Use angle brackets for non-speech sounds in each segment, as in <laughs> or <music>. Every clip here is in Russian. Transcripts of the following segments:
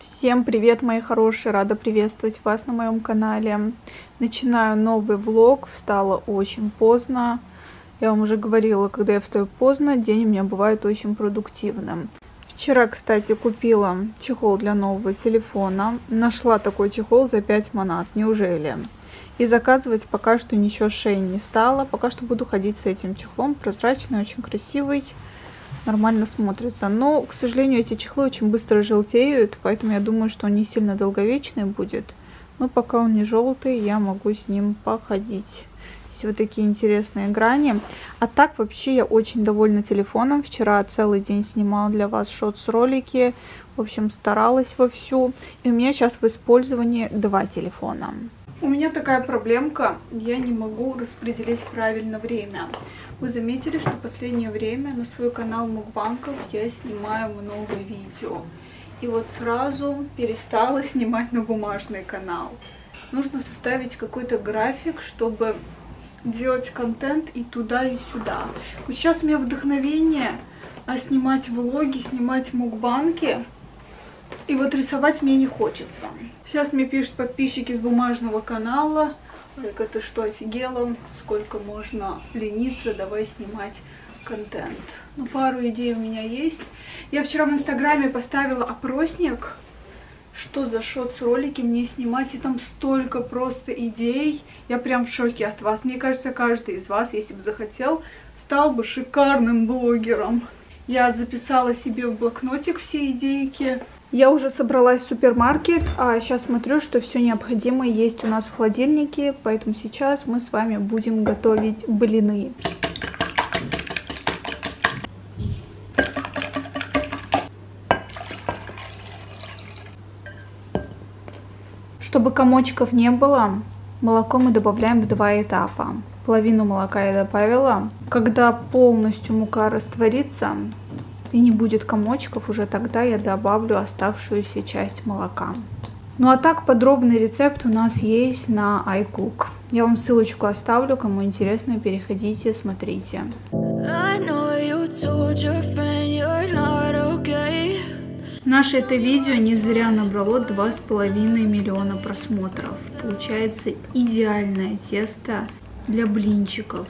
Всем привет, мои хорошие! Рада приветствовать вас на моем канале. Начинаю новый влог. Встала очень поздно. Я вам уже говорила, когда я встаю поздно, день у меня бывает очень продуктивным. Вчера, кстати, купила чехол для нового телефона. Нашла такой чехол за 5 монат. Неужели? И заказывать пока что ничего шеи не стала. Пока что буду ходить с этим чехлом. Прозрачный, очень красивый нормально смотрится. Но, к сожалению, эти чехлы очень быстро желтеют, поэтому я думаю, что он не сильно долговечный будет. Но пока он не желтый, я могу с ним походить. Здесь вот такие интересные грани. А так вообще я очень довольна телефоном. Вчера целый день снимала для вас шотс-ролики. В общем, старалась вовсю. И у меня сейчас в использовании два телефона. У меня такая проблемка, я не могу распределить правильно время. Вы заметили, что в последнее время на свой канал Мукбанков я снимаю много видео. И вот сразу перестала <laughs> снимать на бумажный канал. Нужно составить какой-то график, чтобы делать контент и туда, и сюда. Вот сейчас у меня вдохновение а снимать влоги, снимать мукбанки. И вот рисовать мне не хочется. Сейчас мне пишут подписчики с бумажного канала. Олег, это что, офигела? Сколько можно лениться, давай снимать контент. Ну, пару идей у меня есть. Я вчера в Инстаграме поставила опросник, что за с ролики мне снимать, и там столько просто идей. Я прям в шоке от вас. Мне кажется, каждый из вас, если бы захотел, стал бы шикарным блогером. Я записала себе в блокнотик все идейки. Я уже собралась в супермаркет, а сейчас смотрю, что все необходимое есть у нас в холодильнике, поэтому сейчас мы с вами будем готовить блины. Чтобы комочков не было, молоко мы добавляем в два этапа. Половину молока я добавила. Когда полностью мука растворится, и не будет комочков, уже тогда я добавлю оставшуюся часть молока. Ну а так подробный рецепт у нас есть на iCook. Я вам ссылочку оставлю, кому интересно, переходите, смотрите. Наше это видео не зря набрало 2,5 миллиона просмотров. Получается идеальное тесто для блинчиков.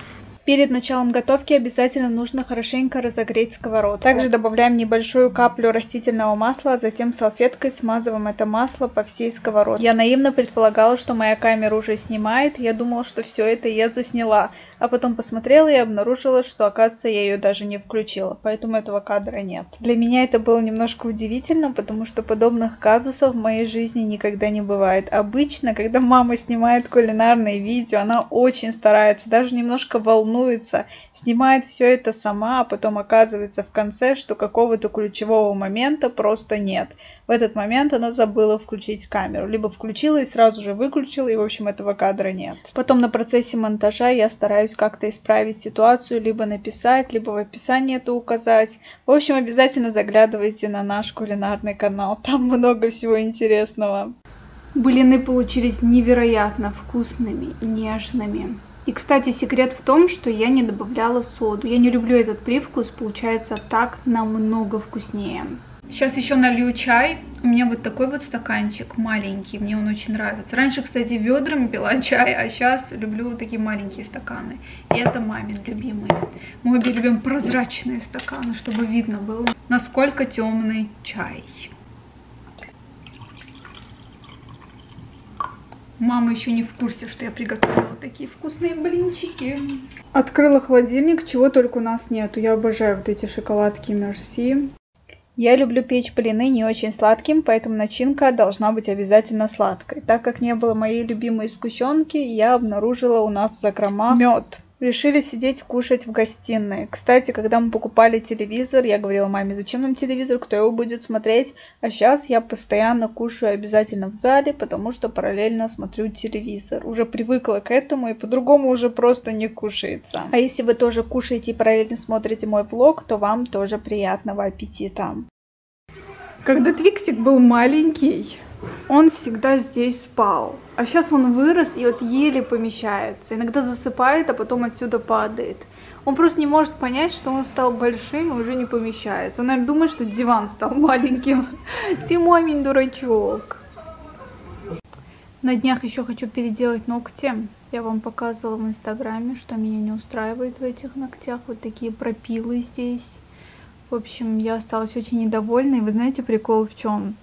Перед началом готовки обязательно нужно хорошенько разогреть сковородку. Также добавляем небольшую каплю растительного масла, а затем салфеткой смазываем это масло по всей сковородке. Я наивно предполагала, что моя камера уже снимает, я думала, что все это я засняла, а потом посмотрела и обнаружила, что оказывается я ее даже не включила, поэтому этого кадра нет. Для меня это было немножко удивительно, потому что подобных казусов в моей жизни никогда не бывает. Обычно, когда мама снимает кулинарные видео, она очень старается, даже немножко волнуется, снимает все это сама, а потом оказывается в конце, что какого-то ключевого момента просто нет. В этот момент она забыла включить камеру. Либо включила и сразу же выключила, и в общем этого кадра нет. Потом на процессе монтажа я стараюсь как-то исправить ситуацию, либо написать, либо в описании это указать. В общем, обязательно заглядывайте на наш кулинарный канал, там много всего интересного. Блины получились невероятно вкусными, нежными. И, кстати, секрет в том, что я не добавляла соду. Я не люблю этот привкус, получается так намного вкуснее. Сейчас еще налью чай. У меня вот такой вот стаканчик маленький, мне он очень нравится. Раньше, кстати, ведрами пила чай, а сейчас люблю вот такие маленькие стаканы. И это мамин любимый. Мы обе любим прозрачные стаканы, чтобы видно было, насколько темный чай. Мама еще не в курсе, что я приготовила такие вкусные блинчики. Открыла холодильник, чего только у нас нету. Я обожаю вот эти шоколадки Мерси. Я люблю печь блины не очень сладким, поэтому начинка должна быть обязательно сладкой. Так как не было моей любимой сгущенки, я обнаружила у нас в закромах мед. Решили сидеть кушать в гостиной. Кстати, когда мы покупали телевизор, я говорила маме, зачем нам телевизор, кто его будет смотреть. А сейчас я постоянно кушаю обязательно в зале, потому что параллельно смотрю телевизор. Уже привыкла к этому и по-другому уже просто не кушается. А если вы тоже кушаете и параллельно смотрите мой влог, то вам тоже приятного аппетита. Когда Твиксик был маленький, он всегда здесь спал. А сейчас он вырос и вот еле помещается. Иногда засыпает, а потом отсюда падает. Он просто не может понять, что он стал большим и уже не помещается. Он, наверное, думает, что диван стал маленьким. <laughs> Ты мамин дурачок. На днях еще хочу переделать ногти. Я вам показывала в инстаграме, что меня не устраивает в этих ногтях. Вот такие пропилы здесь. В общем, я осталась очень недовольна. И вы знаете, прикол в чем?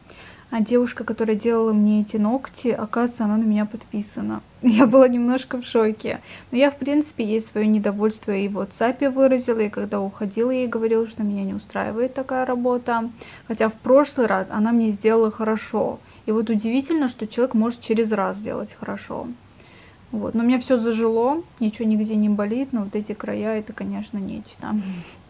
А девушка, которая делала мне эти ногти, оказывается, она на меня подписана. <laughs> Я была немножко в шоке. Но я, в принципе, ей свое недовольство и в WhatsApp выразила, и когда уходила, я ей говорила, что меня не устраивает такая работа. Хотя в прошлый раз она мне сделала хорошо. И вот удивительно, что человек может через раз сделать хорошо. Вот. Но у меня все зажило, ничего нигде не болит, но вот эти края, это, конечно, нечто.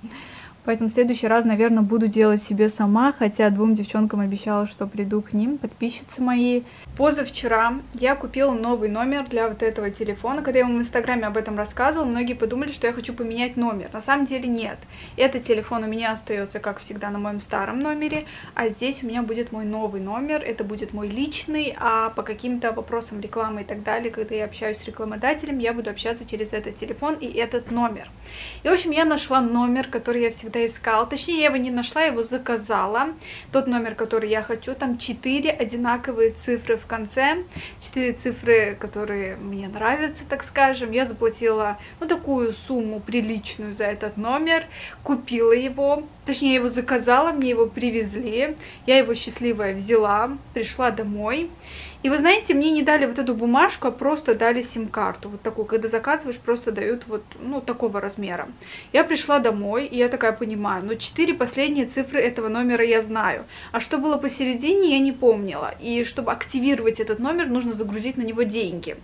<laughs> Поэтому в следующий раз, наверное, буду делать себе сама, хотя двум девчонкам обещала, что приду к ним, подписчицы мои. Позавчера я купила новый номер для вот этого телефона. Когда я вам в инстаграме об этом рассказывала, многие подумали, что я хочу поменять номер. На самом деле нет. Этот телефон у меня остается, как всегда, на моем старом номере, а здесь у меня будет мой новый номер. Это будет мой личный, а по каким-то вопросам рекламы и так далее, когда я общаюсь с рекламодателем, я буду общаться через этот телефон и этот номер. И, в общем, я нашла номер, который я всегда искала. Точнее, я его не нашла, его заказала. Тот номер, который я хочу, там 4 одинаковые цифры в конце. 4 цифры, которые мне нравятся, так скажем. Я заплатила, ну, такую сумму приличную за этот номер. Купила его. Точнее, я его заказала, мне его привезли. Я его счастливая взяла, пришла домой. И вы знаете, мне не дали вот эту бумажку, а просто дали сим-карту. Вот такую, когда заказываешь, просто дают вот, ну, такого размера. Я пришла домой, и я такая понимаю, но ну, четыре последние цифры этого номера я знаю. А что было посередине, я не помнила. И чтобы активировать этот номер, нужно загрузить на него деньги.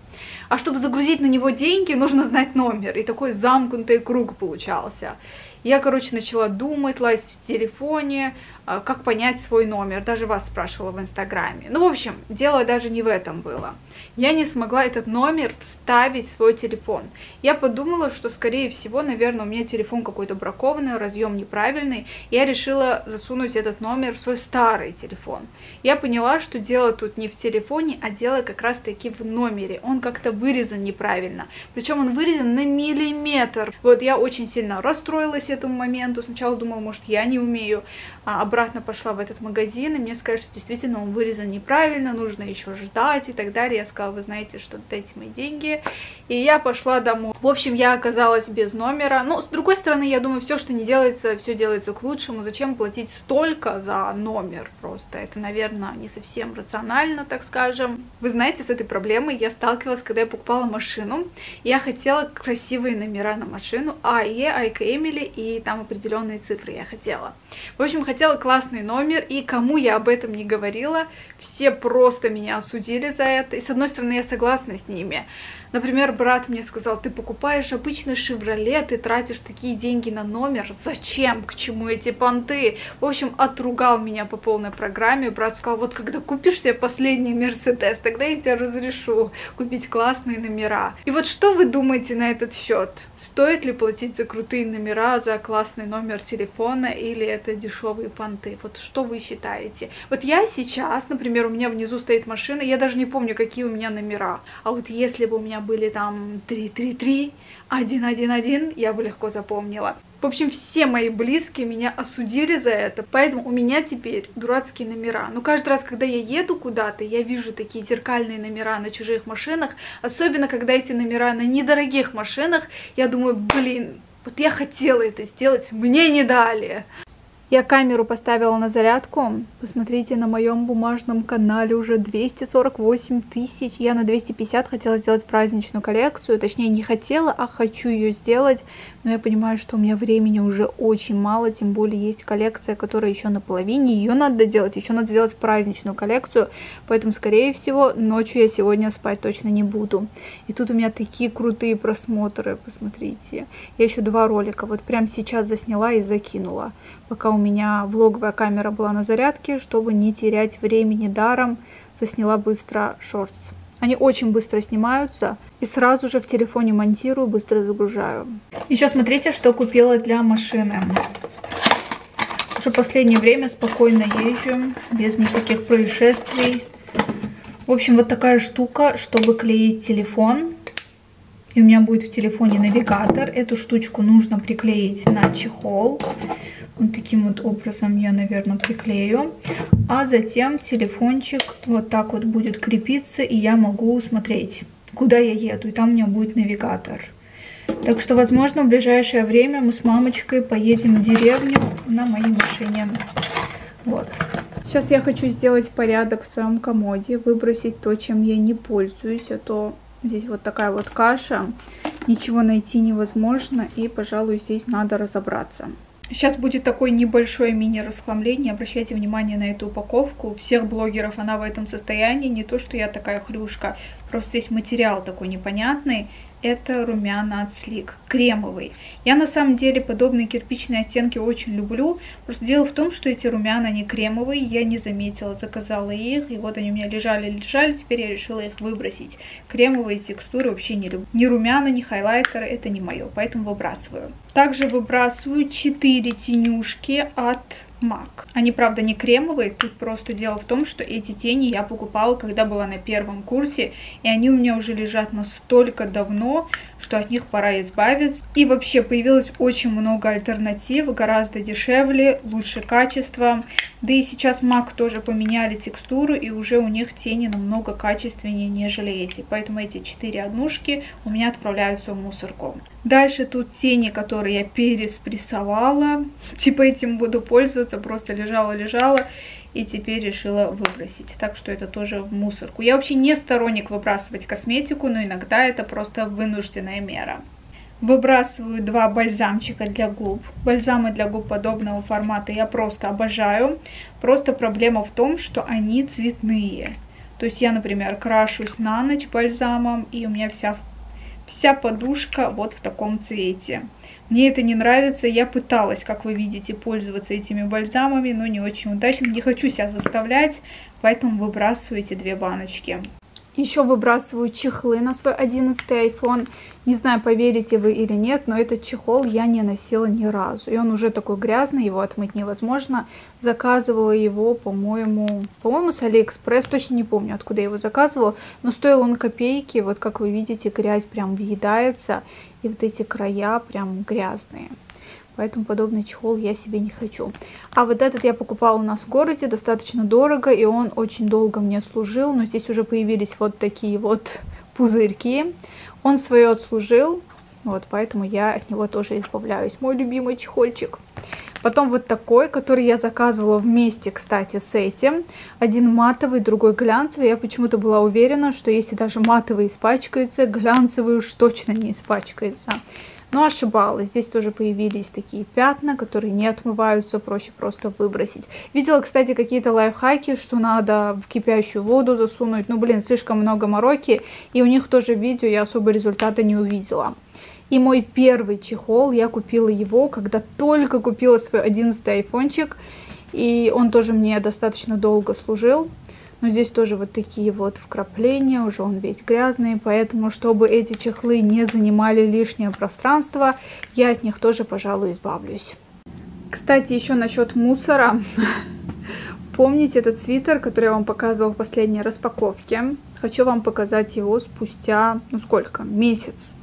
А чтобы загрузить на него деньги, нужно знать номер. И такой замкнутый круг получался. Я, короче, начала думать, лазить в телефоне, а, как понять свой номер. Даже вас спрашивала в Инстаграме. Ну, в общем, дело даже не в этом было. Я не смогла этот номер вставить в свой телефон. Я подумала, что, скорее всего, наверное, у меня телефон какой-то бракованный, разъем неправильный. Я решила засунуть этот номер в свой старый телефон. Я поняла, что дело тут не в телефоне, а дело как раз-таки в номере. Он как-то вырезан неправильно. Причем он вырезан на миллиметр. Вот я очень сильно расстроилась этому моменту. Сначала думала, может, я не умею а обратно пошла в этот магазин, и мне сказали, что действительно он вырезан неправильно, нужно еще ждать и так далее. Я сказала, вы знаете, что дайте мои деньги. И я пошла домой. В общем, я оказалась без номера. Но, с другой стороны, я думаю, все, что не делается, все делается к лучшему. Зачем платить столько за номер? Просто это, наверное, не совсем рационально, так скажем. Вы знаете, с этой проблемой я сталкивалась, когда я покупала машину. Я хотела красивые номера на машину. АЕ, Айка Эмили, и там определенные цифры я хотела. В общем, хотела классный номер, и кому я об этом не говорила, все просто меня осудили за это. И с одной стороны, я согласна с ними. Например, брат мне сказал, ты покупаешь обычный Шевроле, ты тратишь такие деньги на номер, зачем, к чему эти понты? В общем, отругал меня по полной программе. Брат сказал, вот когда купишь себе последний Мерседес, тогда я тебе разрешу купить классные номера. И вот что вы думаете на этот счет? Стоит ли платить за крутые номера, за классный номер телефона или это дешевые понты? Вот что вы считаете? Вот я сейчас, например, у меня внизу стоит машина, я даже не помню, какие у меня номера. А вот если бы у меня были там 333, 111, я бы легко запомнила. В общем, все мои близкие меня осудили за это, поэтому у меня теперь дурацкие номера. Но каждый раз, когда я еду куда-то, я вижу такие зеркальные номера на чужих машинах, особенно когда эти номера на недорогих машинах, я думаю, блин, вот я хотела это сделать, мне не дали. Я камеру поставила на зарядку. Посмотрите, на моем бумажном канале уже 248 тысяч. Я на 250 хотела сделать праздничную коллекцию. Точнее, не хотела, а хочу ее сделать. Но я понимаю, что у меня времени уже очень мало. Тем более есть коллекция, которая еще на половине. Ее надо делать. Еще надо сделать праздничную коллекцию. Поэтому, скорее всего, ночью я сегодня спать точно не буду. И тут у меня такие крутые просмотры. Посмотрите. Я еще два ролика вот прямо сейчас засняла и закинула пока у меня влоговая камера была на зарядке, чтобы не терять времени даром, засняла быстро шортс. Они очень быстро снимаются и сразу же в телефоне монтирую, быстро загружаю. Еще смотрите, что купила для машины. Уже последнее время спокойно езжу, без никаких происшествий. В общем, вот такая штука, чтобы клеить телефон. И у меня будет в телефоне навигатор. Эту штучку нужно приклеить на чехол. Вот таким вот образом я, наверное, приклею. А затем телефончик вот так вот будет крепиться, и я могу смотреть, куда я еду. И там у меня будет навигатор. Так что, возможно, в ближайшее время мы с мамочкой поедем в деревню на моей машине. Вот. Сейчас я хочу сделать порядок в своем комоде, выбросить то, чем я не пользуюсь, а то здесь вот такая вот каша, ничего найти невозможно, и, пожалуй, здесь надо разобраться. Сейчас будет такое небольшое мини-расхламление. Обращайте внимание на эту упаковку. У всех блогеров она в этом состоянии. Не то, что я такая хрюшка. Просто здесь материал такой непонятный это румяна от Sleek, кремовый. Я на самом деле подобные кирпичные оттенки очень люблю. Просто дело в том, что эти румяна не кремовые, я не заметила, заказала их, и вот они у меня лежали-лежали, теперь я решила их выбросить. Кремовые текстуры вообще не люблю. Ни румяна, ни хайлайтеры, это не мое, поэтому выбрасываю. Также выбрасываю 4 тенюшки от MAC. Они, правда, не кремовые, тут просто дело в том, что эти тени я покупала, когда была на первом курсе, и они у меня уже лежат настолько давно, что от них пора избавиться. И вообще появилось очень много альтернатив, гораздо дешевле, лучше качеством. Да и сейчас MAC тоже поменяли текстуру, и уже у них тени намного качественнее, нежели эти. Поэтому эти 4 однушки у меня отправляются в мусорку. Дальше тут тени, которые я переспрессовала. <laughs> Типа этим буду пользоваться, просто лежала-лежала и теперь решила выбросить. Так что это тоже в мусорку. Я вообще не сторонник выбрасывать косметику, но иногда это просто вынужденная мера. Выбрасываю два бальзамчика для губ. Бальзамы для губ подобного формата я просто обожаю. Просто проблема в том, что они цветные. То есть я, например, крашусь на ночь бальзамом, и у меня вся Вся подушка вот в таком цвете. Мне это не нравится. Я пыталась, как вы видите, пользоваться этими бальзамами, но не очень удачно. Не хочу себя заставлять, поэтому выбрасываю эти две баночки. Еще выбрасываю чехлы на свой 11 iPhone. Не знаю, поверите вы или нет, но этот чехол я не носила ни разу. И он уже такой грязный, его отмыть невозможно. Заказывала его, по-моему, по-моему, с Алиэкспресс, точно не помню, откуда я его заказывала. Но стоил он копейки, вот как вы видите, грязь прям въедается. И вот эти края прям грязные. Поэтому подобный чехол я себе не хочу. А вот этот я покупала у нас в городе, достаточно дорого, и он очень долго мне служил. Но здесь уже появились вот такие вот <laughs> пузырьки. Он свое отслужил, вот, поэтому я от него тоже избавляюсь. Мой любимый чехольчик. Потом вот такой, который я заказывала вместе, кстати, с этим. Один матовый, другой глянцевый. Я почему-то была уверена, что если даже матовый испачкается, глянцевый уж точно не испачкается. Но ошибалась. Здесь тоже появились такие пятна, которые не отмываются, проще просто выбросить. Видела, кстати, какие-то лайфхаки, что надо в кипящую воду засунуть. Ну, блин, слишком много мороки. И у них тоже видео я особо результата не увидела. И мой первый чехол, я купила его, когда только купила свой 11 айфончик. И он тоже мне достаточно долго служил. Но здесь тоже вот такие вот вкрапления, уже он весь грязный, поэтому, чтобы эти чехлы не занимали лишнее пространство, я от них тоже, пожалуй, избавлюсь. Кстати, еще насчет мусора. <laughs> Помните этот свитер, который я вам показывала в последней распаковке? Хочу вам показать его спустя, ну сколько, месяц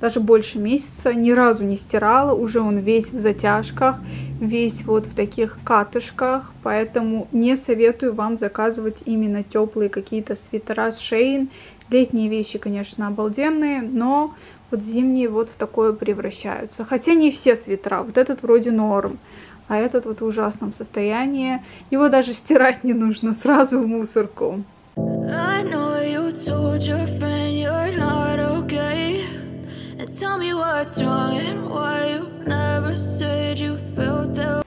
даже больше месяца, ни разу не стирала, уже он весь в затяжках, весь вот в таких катышках, поэтому не советую вам заказывать именно теплые какие-то свитера с Шейн. Летние вещи, конечно, обалденные, но вот зимние вот в такое превращаются. Хотя не все свитера, вот этот вроде норм, а этот вот в ужасном состоянии. Его даже стирать не нужно, сразу в мусорку. I know you told your.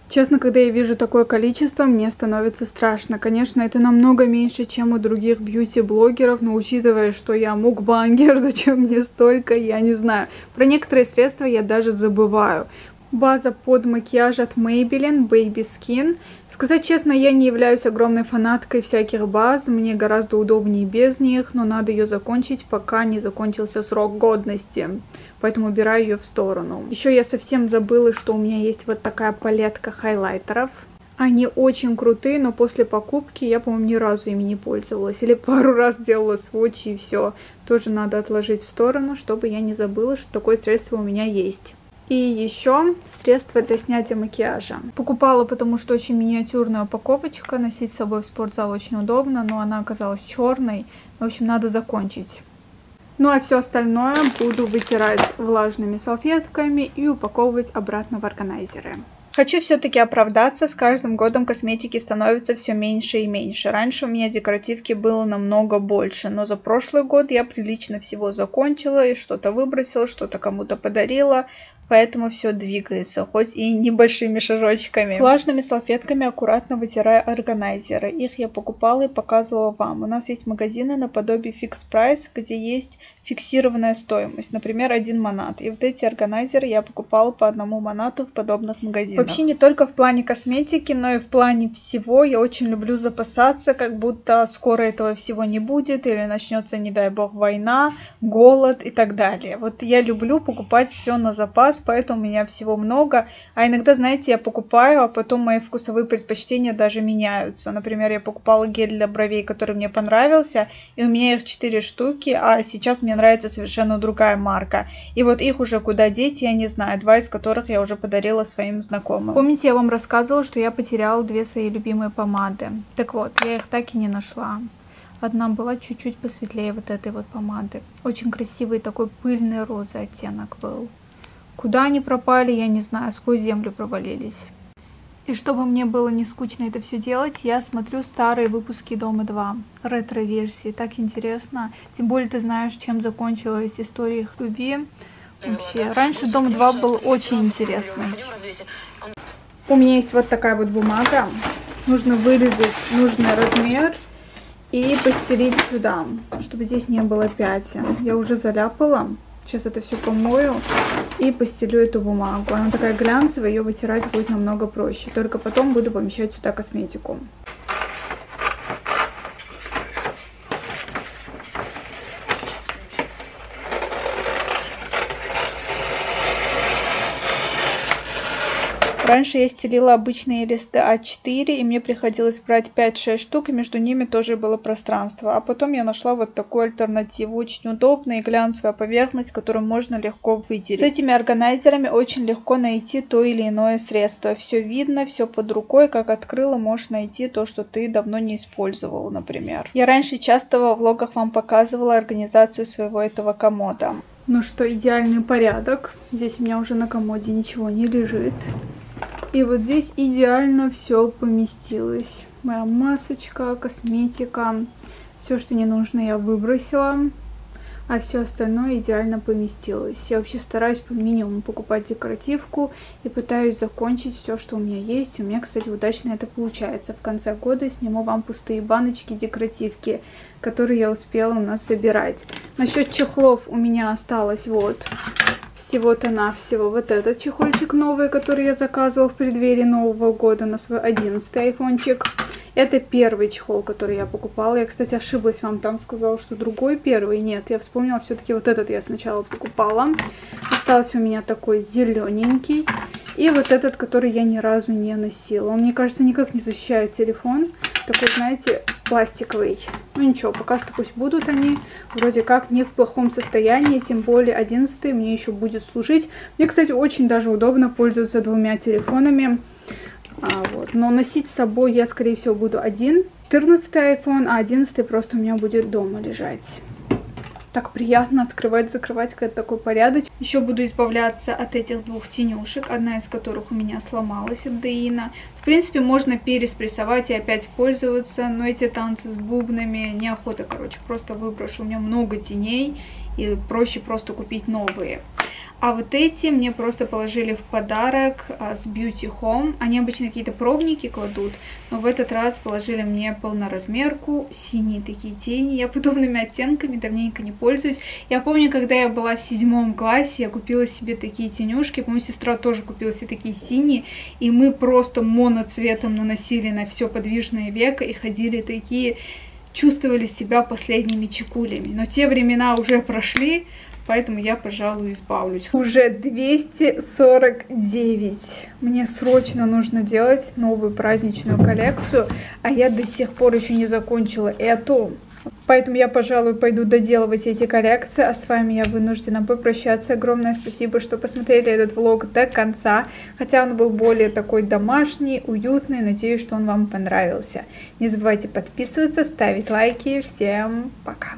Честно, когда я вижу такое количество, мне становится страшно. Конечно, это намного меньше, чем у других бьюти-блогеров, но учитывая, что я мукбангер, <laughs> зачем мне столько, я не знаю. Про некоторые средства я даже забываю. База под макияж от Maybelline Baby Skin. Сказать честно, я не являюсь огромной фанаткой всяких баз, мне гораздо удобнее без них, но надо ее закончить, пока не закончился срок годности поэтому убираю ее в сторону. Еще я совсем забыла, что у меня есть вот такая палетка хайлайтеров. Они очень крутые, но после покупки я, по-моему, ни разу ими не пользовалась. Или пару раз делала сводчи и все. Тоже надо отложить в сторону, чтобы я не забыла, что такое средство у меня есть. И еще средство для снятия макияжа. Покупала, потому что очень миниатюрная упаковочка. Носить с собой в спортзал очень удобно, но она оказалась черной. В общем, надо закончить. Ну а все остальное буду вытирать влажными салфетками и упаковывать обратно в органайзеры. Хочу все-таки оправдаться, с каждым годом косметики становится все меньше и меньше. Раньше у меня декоративки было намного больше, но за прошлый год я прилично всего закончила и что-то выбросила, что-то кому-то подарила, поэтому все двигается, хоть и небольшими шажочками. Влажными салфетками аккуратно вытираю органайзеры. Их я покупала и показывала вам. У нас есть магазины наподобие Fix Price, где есть фиксированная стоимость, например, один манат. И вот эти органайзеры я покупала по одному манату в подобных магазинах. Вообще не только в плане косметики, но и в плане всего. Я очень люблю запасаться, как будто скоро этого всего не будет или начнется, не дай бог, война, голод и так далее. Вот я люблю покупать все на запас, поэтому у меня всего много. А иногда, знаете, я покупаю, а потом мои вкусовые предпочтения даже меняются. Например, я покупала гель для бровей, который мне понравился, и у меня их 4 штуки, а сейчас мне нравится совершенно другая марка. И вот их уже куда деть, я не знаю, два из которых я уже подарила своим знакомым. Помните, я вам рассказывала, что я потеряла две свои любимые помады? Так вот, я их так и не нашла. Одна была чуть-чуть посветлее вот этой вот помады. Очень красивый такой пыльный розовый оттенок был. Куда они пропали, я не знаю, сквозь землю провалились. И чтобы мне было не скучно это все делать, я смотрю старые выпуски Дома 2, ретро-версии. Так интересно. Тем более ты знаешь, чем закончилась история их любви. Вообще, раньше Дом 2 был очень интересный. У меня есть вот такая вот бумага. Нужно вырезать нужный размер и постелить сюда, чтобы здесь не было пятен. Я уже заляпала. Сейчас это все помою и постелю эту бумагу. Она такая глянцевая, ее вытирать будет намного проще. Только потом буду помещать сюда косметику. Раньше я стелила обычные листы А4, и мне приходилось брать 5-6 штук, и между ними тоже было пространство. А потом я нашла вот такую альтернативу. Очень удобная и глянцевая поверхность, которую можно легко выделить. С этими органайзерами очень легко найти то или иное средство. Все видно, все под рукой. Как открыла, можешь найти то, что ты давно не использовал, например. Я раньше часто во влогах вам показывала организацию своего этого комода. Ну что, идеальный порядок. Здесь у меня уже на комоде ничего не лежит. И вот здесь идеально все поместилось. Моя масочка, косметика, все, что не нужно, я выбросила. А все остальное идеально поместилось. Я вообще стараюсь по минимуму покупать декоративку и пытаюсь закончить все, что у меня есть. У меня, кстати, удачно это получается. В конце года сниму вам пустые баночки декоративки, которые я успела у нас собирать. Насчет чехлов у меня осталось вот всего-то навсего вот этот чехольчик новый, который я заказывала в преддверии Нового года на свой 11 айфончик. Это первый чехол, который я покупала. Я, кстати, ошиблась вам там, сказала, что другой первый. Нет, я вспомнила, все-таки вот этот я сначала покупала. Остался у меня такой зелененький. И вот этот, который я ни разу не носила. Он, мне кажется, никак не защищает телефон. Такой, знаете, пластиковый. Ну ничего, пока что пусть будут они вроде как не в плохом состоянии, тем более 11 мне еще будет служить. Мне, кстати, очень даже удобно пользоваться двумя телефонами. А, вот. Но носить с собой я, скорее всего, буду один. 14 iPhone, а 11 просто у меня будет дома лежать так приятно открывать, закрывать, когда такой порядок. Еще буду избавляться от этих двух тенюшек, одна из которых у меня сломалась от Деина. В принципе, можно переспрессовать и опять пользоваться, но эти танцы с бубнами неохота, короче, просто выброшу. У меня много теней, и проще просто купить новые. А вот эти мне просто положили в подарок а, с Beauty Home. Они обычно какие-то пробники кладут, но в этот раз положили мне полноразмерку, синие такие тени. Я подобными оттенками давненько не пользуюсь. Я помню, когда я была в седьмом классе, я купила себе такие тенюшки. По-моему, сестра тоже купила себе такие синие. И мы просто моноцветом наносили на все подвижное веко и ходили такие чувствовали себя последними чекулями. Но те времена уже прошли, поэтому я, пожалуй, избавлюсь. Уже 249. Мне срочно нужно делать новую праздничную коллекцию, а я до сих пор еще не закончила эту. Поэтому я, пожалуй, пойду доделывать эти коллекции, а с вами я вынуждена попрощаться. Огромное спасибо, что посмотрели этот влог до конца, хотя он был более такой домашний, уютный. Надеюсь, что он вам понравился. Не забывайте подписываться, ставить лайки. Всем пока!